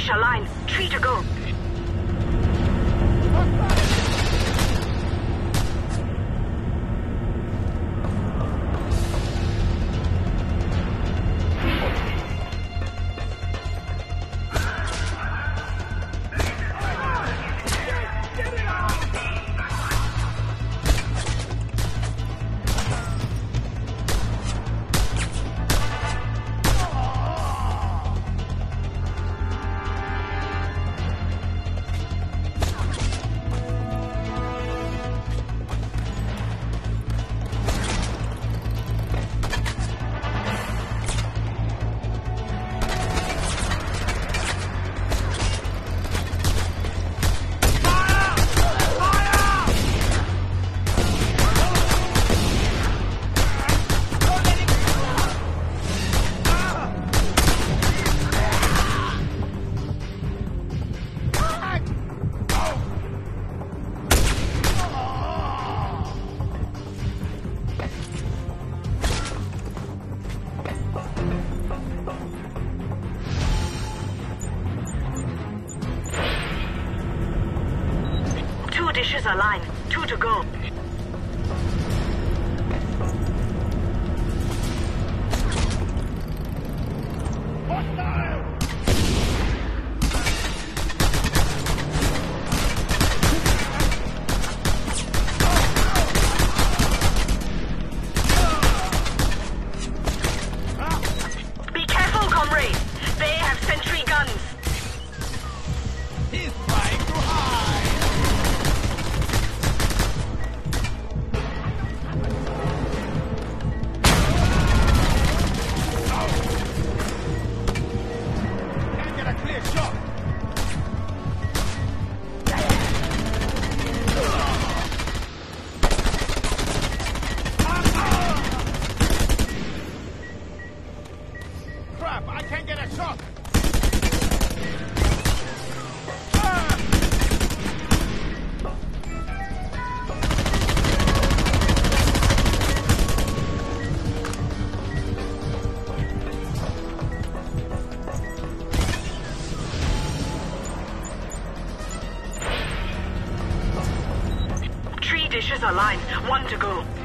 dish aligned. Three to go. Dishes aligned. Two to go. Aligned. One to go.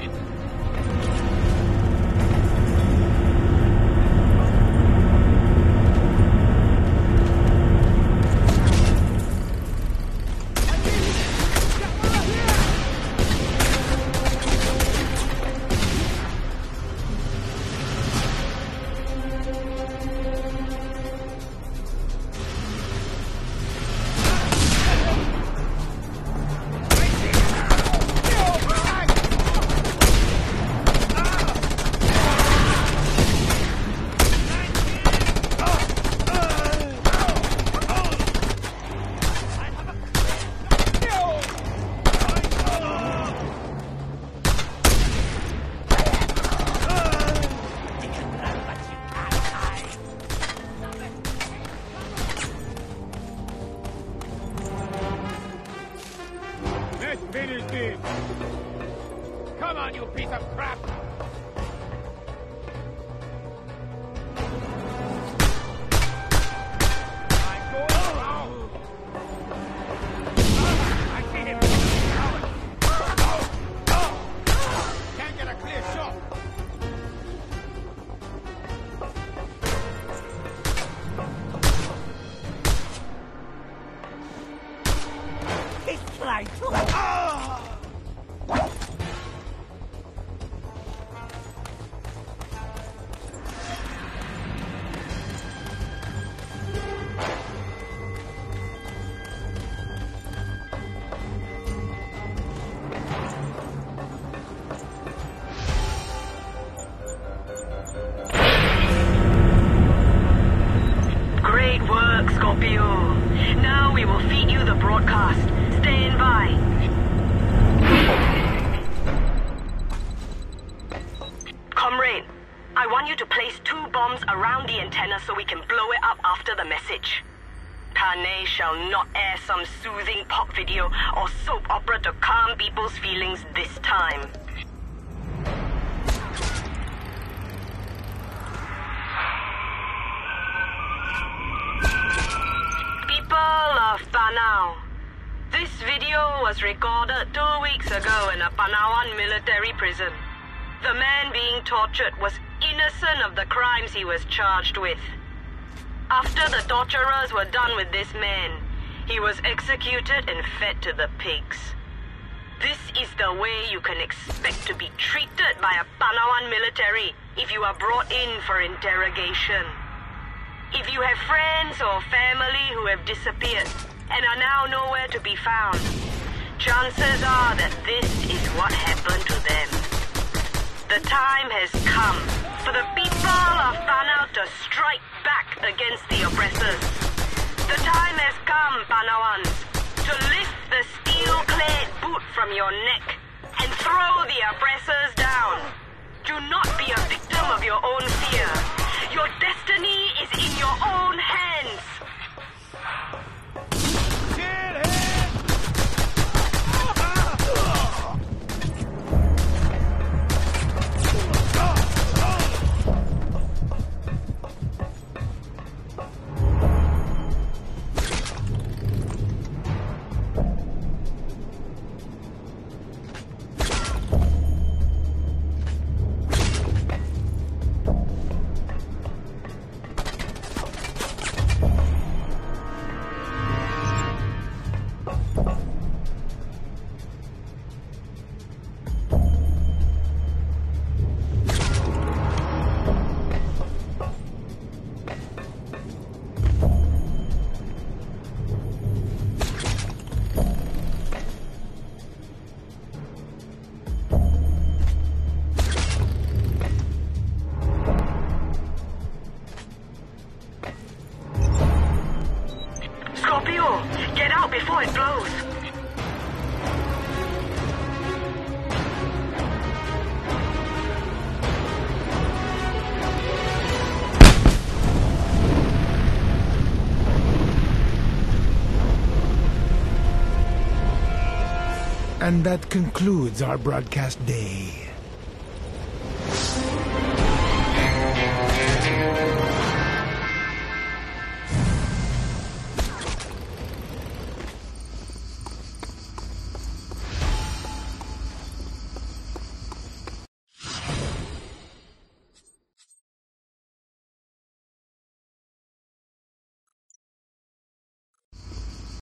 Finish this! Come on, you piece of crap! Comrade, I want you to place two bombs around the antenna so we can blow it up after the message. Tane shall not air some soothing pop video or soap opera to calm people's feelings this time. People of Panau, this video was recorded two weeks ago in a Panauan military prison. The man being tortured was innocent of the crimes he was charged with. After the torturers were done with this man, he was executed and fed to the pigs. This is the way you can expect to be treated by a Panauan military if you are brought in for interrogation. If you have friends or family who have disappeared and are now nowhere to be found, chances are that this is what happened to them. The time has come for the people of Panau to strike back against the oppressors. The time has come, Panauans, to lift the steel-clad boot from your neck and throw the oppressors down. Do not be a victim of your own fear. Your destiny is in your own hands. And that concludes our broadcast day.